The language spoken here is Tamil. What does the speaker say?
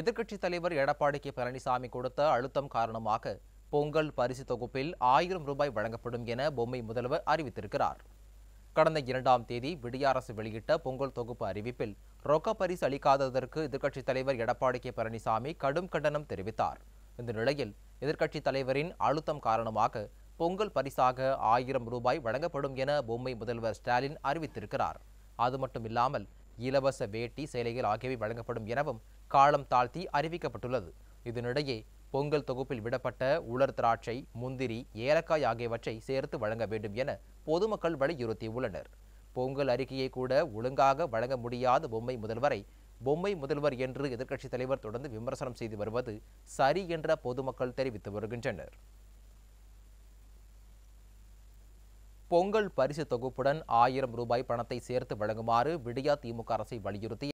எதிர்க்கட்சித் தலைவர் எடப்பாடி கே பழனிசாமி கொடுத்த அழுத்தம் காரணமாக பொங்கல் பரிசு தொகுப்பில் ஆயிரம் ரூபாய் வழங்கப்படும் என பொம்மை முதல்வர் அறிவித்திருக்கிறார். கடந்த இரண்டாம் தேதி விடிய அரசு வெளியிட்ட பொங்கல் தொகுப்பு அறிவிப்பில் ரொக்க பரிசு அளிக்காததற்கு எதிர்க்கட்சித் தலைவர் எடப்பாடி கே பழனிசாமி கடும் கண்டனம் தெரிவித்தார். இந்த நிலையில் எதிர்க்கட்சித் தலைவரின் அழுத்தம் காரணமாக பொங்கல் பரிசாக ஆயிரம் ரூபாய் வழங்கப்படும் என பொம்மை முதல்வர் ஸ்டாலின் அறிவித்திருக்கிறார். அது மட்டும் இல்லாமல் இலவச வேட்டி சேலைகள் ஆகியவை வழங்கப்படும் எனவும் காலம் தாழ்த்தி அறிவிக்கப்பட்டுள்ளது. இதனிடையே பொங்கல் தொகுப்பில் விடப்பட்ட உலர் திராட்சை முந்திரி ஏலக்காய் ஆகியவற்றை சேர்த்து வழங்க வேண்டும் என பொதுமக்கள் வலியுறுத்தியுள்ளனர். பொங்கல் அறிக்கையை கூட ஒழுங்காக வழங்க முடியாத பொம்மை முதல்வரை பொம்மை முதல்வர் என்று எதிர்க்கட்சித் தலைவர் தொடர்ந்து விமர்சனம் செய்து வருவது சரி என்ற பொதுமக்கள் தெரிவித்து வருகின்றனர். பொங்கல் பரிசு தொகுப்புடன் ஆயிரம் ரூபாய் பணத்தை சேர்த்து வழங்குமாறு விடியா திமுக அரசை வலியுறுத்தி